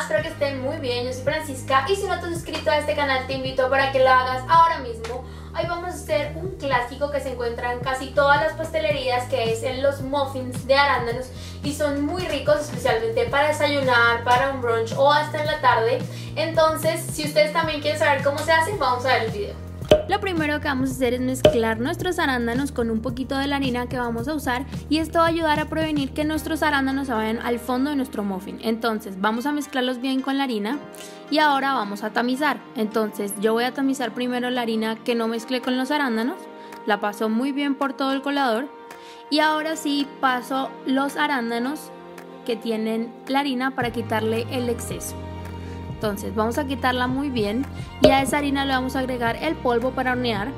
espero que estén muy bien, yo soy Francisca y si no te has suscrito a este canal te invito para que lo hagas ahora mismo. Hoy vamos a hacer un clásico que se encuentra en casi todas las pastelerías que es en los muffins de arándanos y son muy ricos especialmente para desayunar, para un brunch o hasta en la tarde. Entonces si ustedes también quieren saber cómo se hacen vamos a ver el video. Lo primero que vamos a hacer es mezclar nuestros arándanos con un poquito de la harina que vamos a usar y esto va a ayudar a prevenir que nuestros arándanos se vayan al fondo de nuestro muffin. Entonces vamos a mezclarlos bien con la harina y ahora vamos a tamizar. Entonces yo voy a tamizar primero la harina que no mezclé con los arándanos, la paso muy bien por todo el colador y ahora sí paso los arándanos que tienen la harina para quitarle el exceso. Entonces vamos a quitarla muy bien y a esa harina le vamos a agregar el polvo para hornear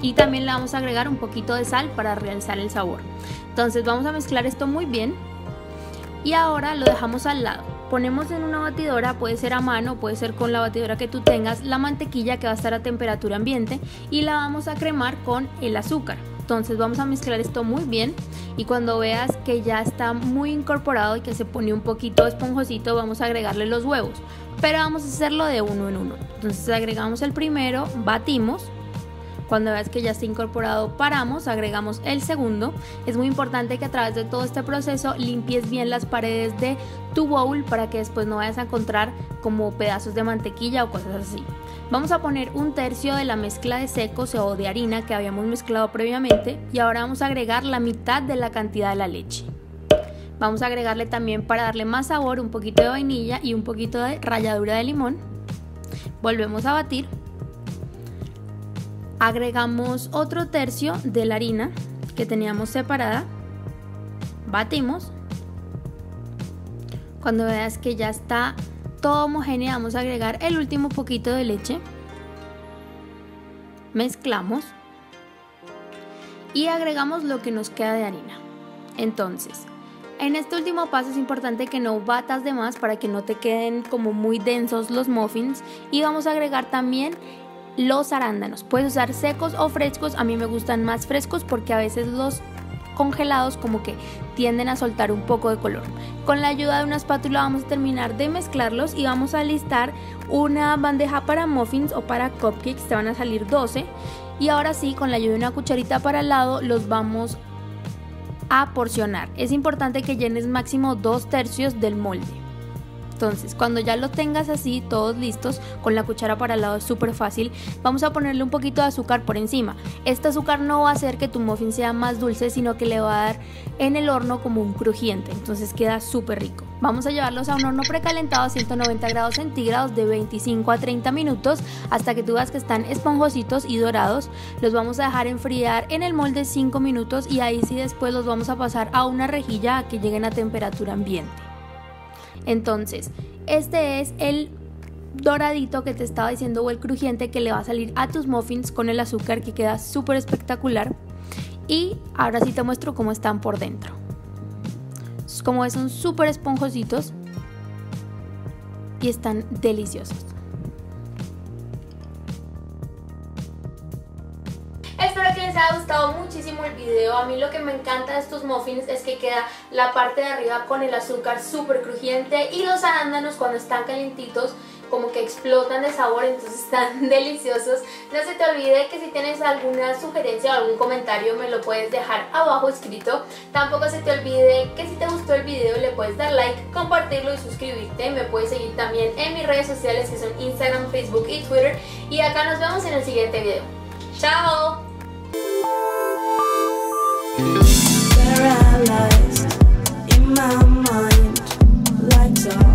y también le vamos a agregar un poquito de sal para realzar el sabor. Entonces vamos a mezclar esto muy bien y ahora lo dejamos al lado. Ponemos en una batidora, puede ser a mano, puede ser con la batidora que tú tengas, la mantequilla que va a estar a temperatura ambiente y la vamos a cremar con el azúcar. Entonces vamos a mezclar esto muy bien y cuando veas que ya está muy incorporado y que se pone un poquito esponjosito vamos a agregarle los huevos. Pero vamos a hacerlo de uno en uno. Entonces agregamos el primero, batimos. Cuando veas que ya está incorporado, paramos, agregamos el segundo. Es muy importante que a través de todo este proceso limpies bien las paredes de tu bowl para que después no vayas a encontrar como pedazos de mantequilla o cosas así. Vamos a poner un tercio de la mezcla de secos o de harina que habíamos mezclado previamente y ahora vamos a agregar la mitad de la cantidad de la leche. Vamos a agregarle también para darle más sabor un poquito de vainilla y un poquito de ralladura de limón. Volvemos a batir. Agregamos otro tercio de la harina que teníamos separada. Batimos. Cuando veas que ya está todo homogéneo vamos a agregar el último poquito de leche. Mezclamos. Y agregamos lo que nos queda de harina. Entonces, en este último paso es importante que no batas de más para que no te queden como muy densos los muffins. Y vamos a agregar también los arándanos. Puedes usar secos o frescos. A mí me gustan más frescos porque a veces los congelados como que tienden a soltar un poco de color. Con la ayuda de una espátula vamos a terminar de mezclarlos y vamos a listar una bandeja para muffins o para cupcakes, te van a salir 12 y ahora sí con la ayuda de una cucharita para el lado los vamos a porcionar. Es importante que llenes máximo dos tercios del molde. Entonces, cuando ya lo tengas así, todos listos, con la cuchara para el lado es súper fácil, vamos a ponerle un poquito de azúcar por encima. Este azúcar no va a hacer que tu muffin sea más dulce, sino que le va a dar en el horno como un crujiente, entonces queda súper rico. Vamos a llevarlos a un horno precalentado a 190 grados centígrados de 25 a 30 minutos hasta que tú veas que están esponjositos y dorados. Los vamos a dejar enfriar en el molde 5 minutos y ahí sí después los vamos a pasar a una rejilla a que lleguen a temperatura ambiente. Entonces, este es el doradito que te estaba diciendo o el crujiente que le va a salir a tus muffins con el azúcar que queda súper espectacular. Y ahora sí te muestro cómo están por dentro. Como ves son súper esponjositos y están deliciosos. Les haya gustado muchísimo el video. A mí lo que me encanta de estos muffins es que queda la parte de arriba con el azúcar súper crujiente y los arándanos cuando están calientitos como que explotan de sabor, entonces están deliciosos. No se te olvide que si tienes alguna sugerencia o algún comentario me lo puedes dejar abajo escrito. Tampoco se te olvide que si te gustó el video le puedes dar like, compartirlo y suscribirte. Me puedes seguir también en mis redes sociales que son Instagram, Facebook y Twitter. Y acá nos vemos en el siguiente video. ¡Chao! Paralyzed in my mind, lights off.